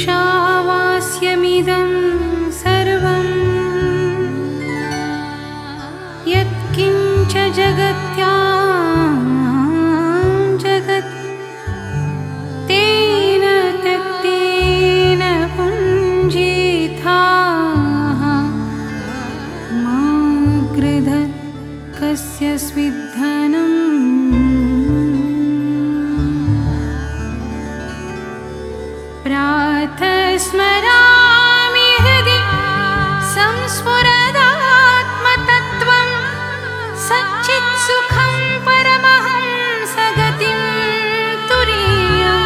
शावास्यमिदं सर्वम् यत्किञ्च जगत्या जगत् तेन तत्तेन पुञ्जीथाः मा गृध कस्य पुञ्जीथा संस्फुरदात्मतत्त्वं सच्चित्सुखं परमहं सगतिं तुरीया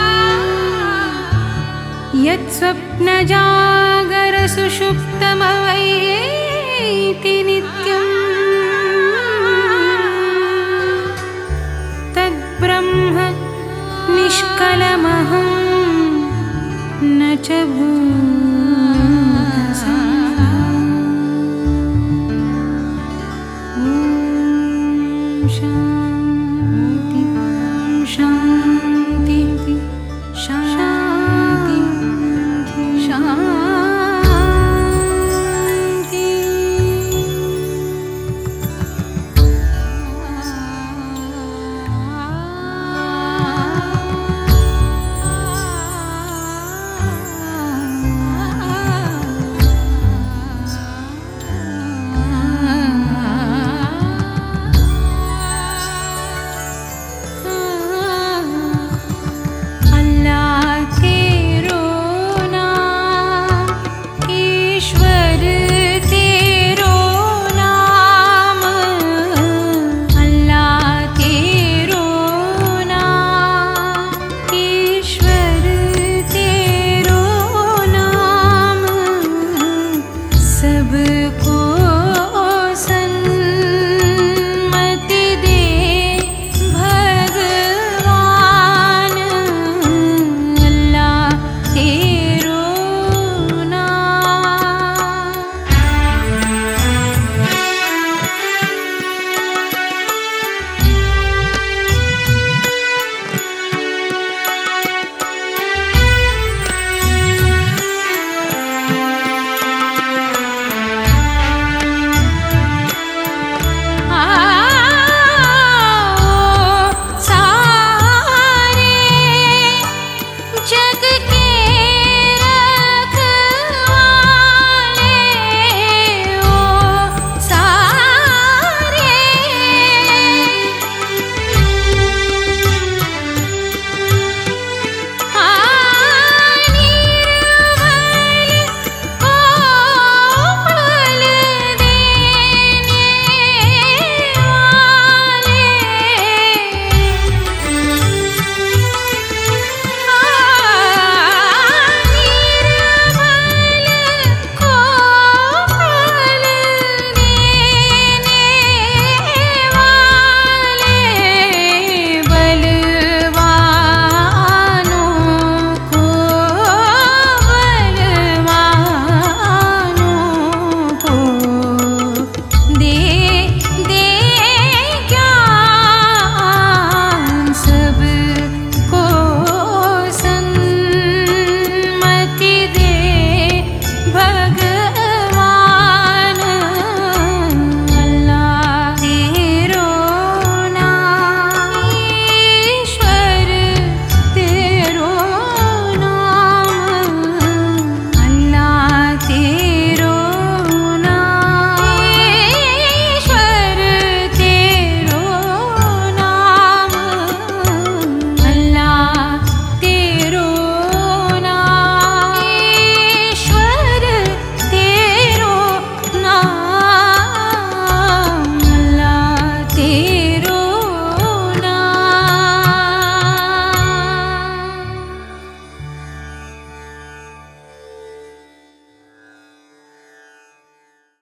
यत्स्वप्नजागरसुषुप्तमवैति नित्यम् ocean never